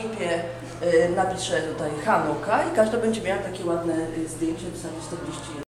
gimpie y, napiszę tutaj Hanuka i każda będzie miała takie ładne y, zdjęcie w sali 41.